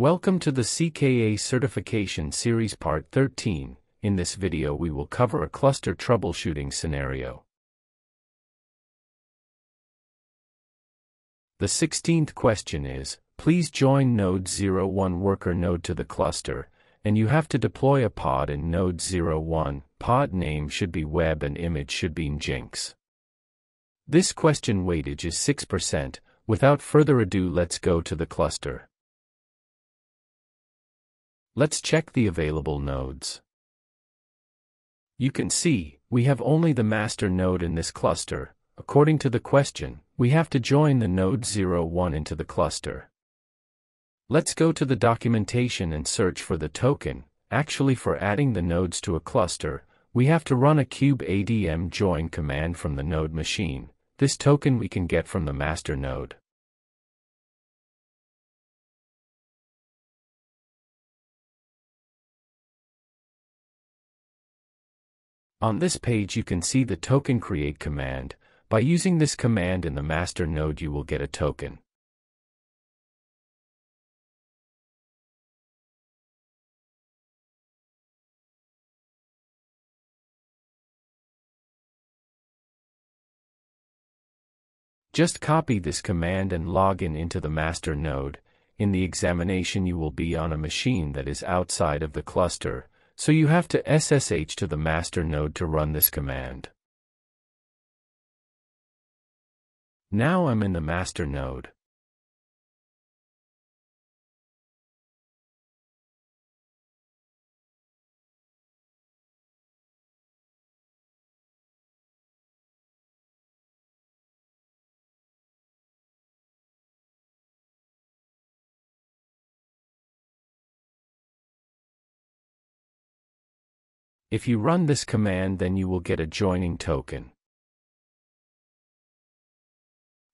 Welcome to the CKA Certification Series Part 13. In this video we will cover a cluster troubleshooting scenario. The 16th question is, please join node 01 worker node to the cluster, and you have to deploy a pod in node 01. Pod name should be web and image should be Nginx. This question weightage is 6%. Without further ado let's go to the cluster. Let's check the available nodes. You can see, we have only the master node in this cluster. According to the question, we have to join the node 01 into the cluster. Let's go to the documentation and search for the token. Actually for adding the nodes to a cluster, we have to run a kubeadm join command from the node machine. This token we can get from the master node. On this page you can see the token create command. By using this command in the master node you will get a token. Just copy this command and log in into the master node. In the examination you will be on a machine that is outside of the cluster, so you have to SSH to the master node to run this command. Now I'm in the master node. If you run this command then you will get a joining token.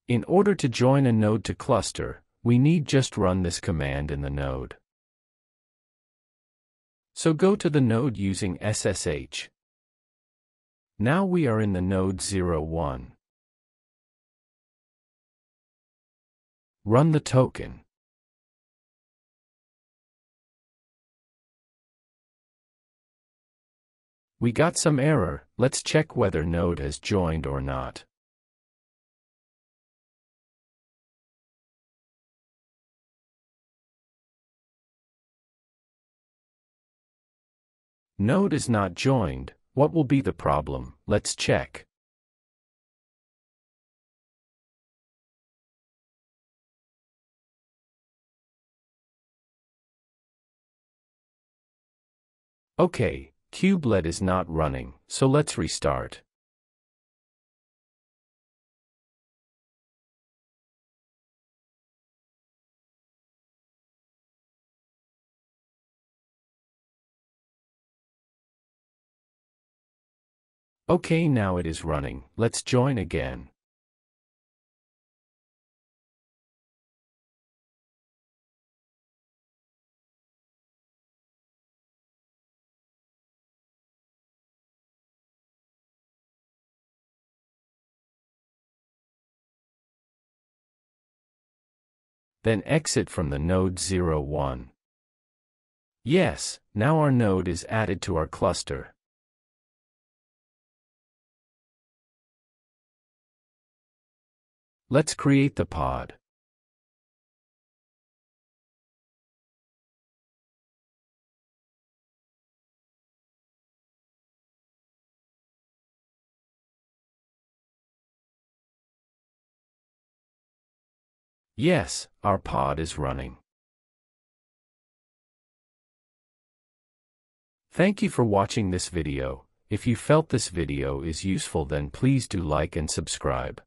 In order to join a node to cluster, we need just run this command in the node. So go to the node using SSH. Now we are in the node 01. Run the token. We got some error, let's check whether node has joined or not. Node is not joined, what will be the problem, let's check. Okay, Kubelet is not running, so let's restart. Okay now it is running, let's join again. Then exit from the node 01. Yes, now our node is added to our cluster. Let's create the pod. Yes, our pod is running. Thank you for watching this video. If you felt this video is useful then please do like and subscribe.